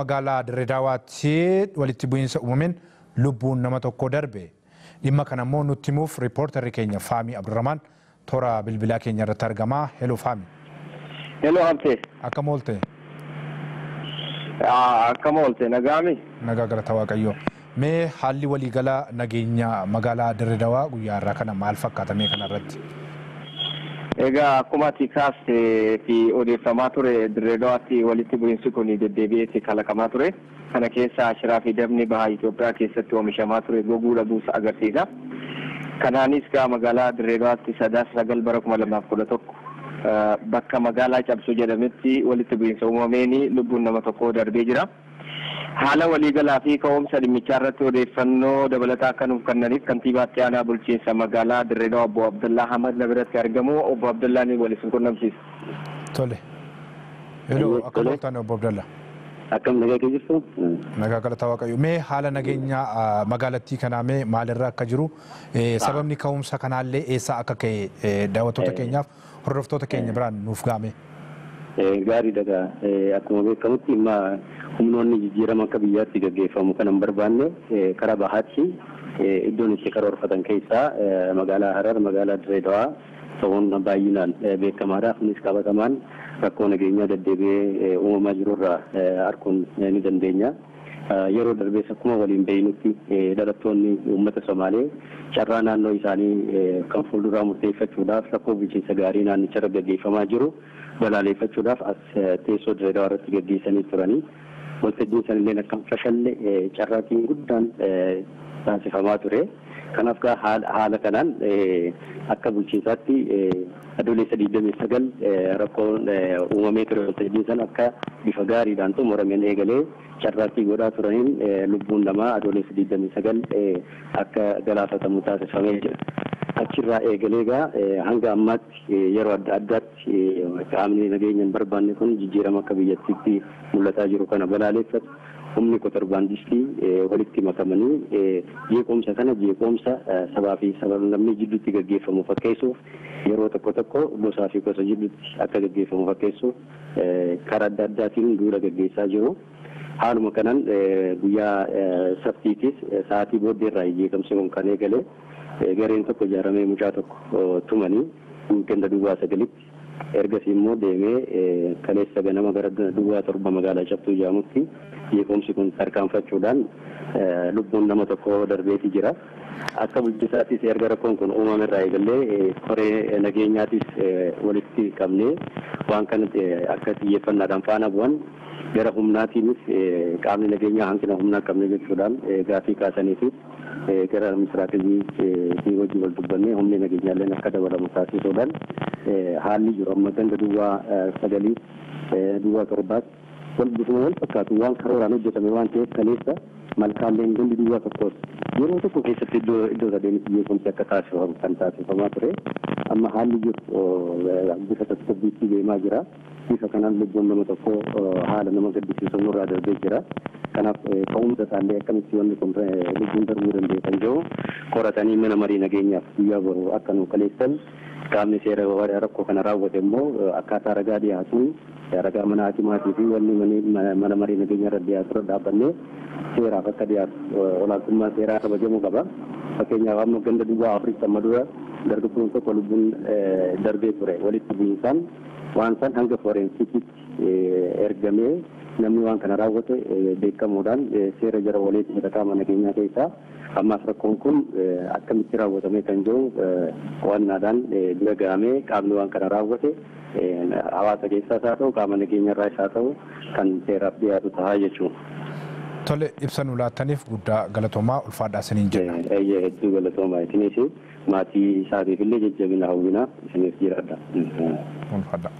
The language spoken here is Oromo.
magaalaa Dirreedaawaatti walitti bu'iinsa uumameen lubbuun nama tokko darbe. Dhimma kana immoo nutti himuuf riippoortarri keenya Faamii Abdurrahmaan toora bilbilaa keenya irratti argama. Heloo Faamii. Heloo Hamtee. Akkam oolte? Akkam oolte nagaami? Nagaa galata Waaqayyoo. Mee haalli waliigala nageenya magaalaa Dirreedawaa guyyaa irraa kana maal fakkaata kanarratti? Egaa akkuma ati kaastee fi odeeffamaa ture Dirreedawaatti walitti bu'iinsi kun deddeebi'eetti kalaqamaa ture. Kana keessa shiraa fi dabni bahaa Itoophiyaa keessatti oomishamaa ture goguu dhabuusa agarsiisa. Kanaanis gaa magaalaa Dirreedawaatti sadaasa sagal bara kuma lamaaf kudha tokko bakka magaalaa cabsuu jedhametti walitti bu'iinsa uumameen lubbuun nama tokkoo darbee jira. Haala waliigalaa fi ka'umsa dhimmichaa irratti odeeffannoo dabalataa akka nuuf kennaniif kantiibaatti aanaa bulchiinsa magaalaa Dirreedawaa obbo Abdallaa Hamad na biratti argamu obbo Abdallaa ni waliif hin qunnamsiisa. Tole. Heloo akkam ooltan obbo Abdallaa. Akkam nagaa kee jirtu? Nagaa galata Waaqayyo. Mee haala nageenya magaalattii kanaa mee maalirra akka jiru sababni ka'umsa kanaallee eessaa akka ka'e daawwattoota keenyaaf hordoftoota keenya biraan nuuf gaame. Gaarii dhagaa akkuma beekamutti dhimma humnoonni jijjiirama akka biyyaatti gaggeeffamu kan hin barbaanne karaa bahaatti iddoon itti karoorfatan keessaa magaalaa Harar, magaalaa Dirreedawaa ta'uun baay'inaan beekamaadha. Kunis qabatamaan rakkoo nageenyaa deddeebi'ee uumamaa jirurraa arguun ni dandeenya. Yeroo darbees akkuma waliin beeynutti dhalattoonni uummata Somaalee carraa naannoo isaanii kan fuulduraa murteeffachuudhaaf rakkoo bulchiinsa gaarii naannicharra gaggeeffamaa jiru balaaleeffachuudhaaf as teessoo Dirreedawaa irratti gaggeessanii turanii waltajjiin sanillee akka fashalle carraaqiin guddaan taasifamaa ture. Kanaaf haala kanaan akka bulchiinsaatti adoolessa digdamii sagal rakkoon uumamee ture waltajjiin sana akka bifa gaariidhaan xumurameen eegalee carraaqqii godhaa turaniin lubbuun namaa adoolessa digdamii sagal akka galaafatamu taasifamee jira. Achirraa eegalee gaa hanga ammaatti yeroo adda addaatti qaamni nageenya hin barbaanne kun jijjiirama akka biyyattiitti mul'ataa jiru kana balaaleeffatu. humni kotorbaandistii walitti makamanii jeequmsa kana jeequmsa sabaa fi sablammii jidduutti gaggeeffamu fakkeessuuf yeroo tokko tokko gosaa fi gosa jidduutti akka gaggeeffamu fakkeessuuf karaa adda addaatiin duula gaggeessaa jiru. Haaluma kanaan guyyaa sabtiitis sa'aatii booddeerraa jeeqamsi kun kan eegale gareen tokko ijaaramee mucaa tokko tumanii ganda duwwaa sagalitti. Ergasii immoo deemee kaleessa ganama gara duwwaa torba magaalaa cabtuu jedhamutti jeequmsi kun tarkaanfachuudhaan lubbuun nama tokko darbeeti jira. Akka bulchiinsaattis erga rakkoon kun uumame irraa eegallee koree nageenyaatis walitti qabnee waan kana akka xiyyeeffannaadhaan faana bu'an gara humnaatiinis qaamni nageenyaa hanqina humnaa qabne jechuudhaan gaafii kaasaniifi gara misiraatizii wajjin wal dubbannee humni nageenyaallee akka dabalamu taasisuudhaan haalli jiru amma ganda duwwaa sagalii duwwaa torbaatti wal bifuma wal fakkaatu waan karooraan hojjetame waan ta'eef kaleessa malkaalleen gandi duwwaa tokkos yeroo tokko keessatti iddoo iddoo sadeenitti jeequmsi akka taasifamu kan taasifamaa ture amma haalli jiru bifa tasgabbiitti deemaa jira bifa kanaan lubbuun nama tokko haala nama gaddisiisu nurraa darbee jira kanaaf ka'umsa isaallee akkamitti wanni kun lubbuun darbuu danda'e kan jiru qoratanii mana marii nageenyaaf guyyaa boru akka nu kaleessan qaamni seera rakkoo kana raawwate immoo akkaataa ragaa dhiyaatuun ragaa mana haatimaatii fi wanni mana marii nageenya irra dhiyaatu irra dhaabbannee seeraaf akka dhiyaatu olaantummaa seeraa kabajamuu qaba. Fakkeenyaaf amma ganda duwwaa Afrikaa amma dura dargaggoon tokko lubbuun darbee ture walitti bu'iinsaan waan san hanga forensikitti ergamee namni waan kana raawwate beekamuudhaan seera jara walitti hidhataama nageenyaa keessaa ammaas rakkoon kun akkamitti raawwatamee kan jiru qo'annaadhaan bira gahamee qaamni waan kana raawwate hawaasa keessaas haa ta'u qaama nageenya irraa isaa ta'u kan seeraaf dhiyaatu ta'a jechuudha. Tole ibsa nu laattaniif guddaa galatoomaa ulfaadhaa isiniin jenna. Eeyyee hedduu galatoomaa isinis maatii isaatiif illee jajjabina hawwinaa isiniif jiraadha. Ulfaadhaa.